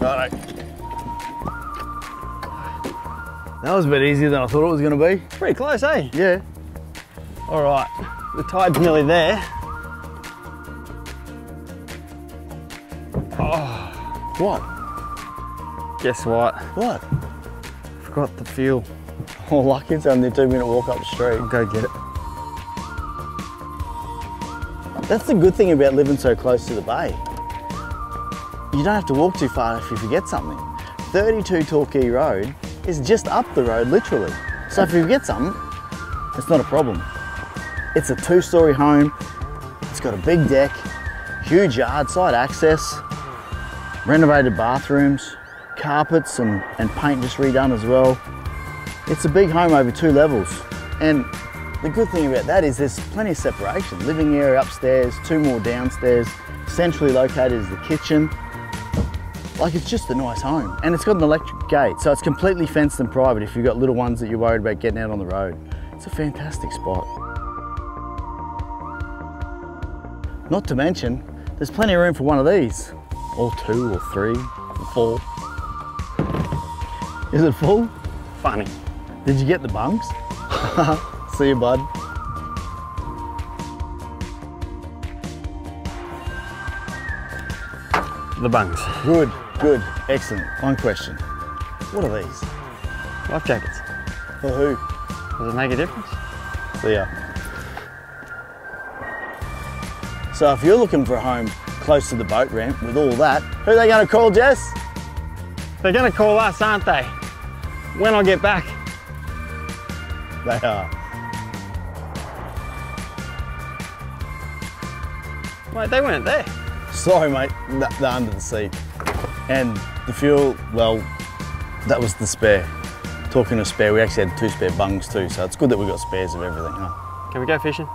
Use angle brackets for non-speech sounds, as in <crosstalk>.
Righto. That was a bit easier than I thought it was going to be. Pretty close, eh? Yeah. All right, the tide's nearly there. Oh. What? Guess what? What? Forgot the fuel. Oh, lucky it's only a two minute walk up the street. I'll go get it. That's the good thing about living so close to the bay. You don't have to walk too far if you forget something. 32 Torquay Road is just up the road, literally. So if you forget something, it's not a problem. It's a two story home, it's got a big deck, huge yard, side access, renovated bathrooms, carpets and, and paint just redone as well. It's a big home over two levels. And the good thing about that is there's plenty of separation. Living area upstairs, two more downstairs, centrally located is the kitchen. Like it's just a nice home. And it's got an electric gate, so it's completely fenced and private if you've got little ones that you're worried about getting out on the road. It's a fantastic spot. Not to mention, there's plenty of room for one of these. Or two, or three, or four. Is it full? Funny. Did you get the bungs? <laughs> See you, bud. The bungs. Good, good, excellent. One question. What are these? Life jackets. For who? Does it make a difference? See ya. So if you're looking for a home close to the boat ramp with all that, who are they going to call, Jess? They're gonna call us, aren't they? When I get back. They are. Wait, they weren't there. Sorry, mate, they're under the seat. And the fuel, well, that was the spare. Talking of spare, we actually had two spare bungs too, so it's good that we got spares of everything, huh? Can we go fishing?